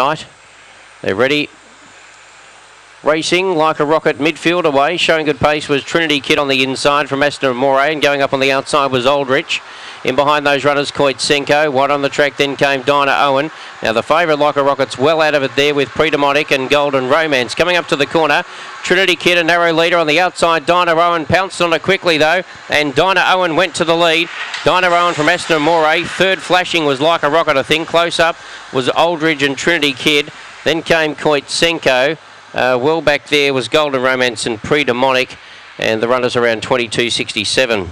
night. They're ready. Racing like a rocket midfield away, showing good pace was Trinity Kid on the inside from Aston and Moray, and going up on the outside was Aldrich. In behind those runners, Koitsenko. Wide on the track, then came Dinah Owen. Now the favourite, like a rocket's well out of it there with Predemonic and Golden Romance. Coming up to the corner, Trinity Kid, a narrow leader on the outside. Dinah Owen pounced on it quickly though, and Dinah Owen went to the lead. Dinah Owen from Aston Moray. Third flashing was like a rocket, I think. Close up was Aldridge and Trinity Kid. Then came Koitsenko. Uh, well back there was Golden Romance and Predemonic, and the runners around 22.67.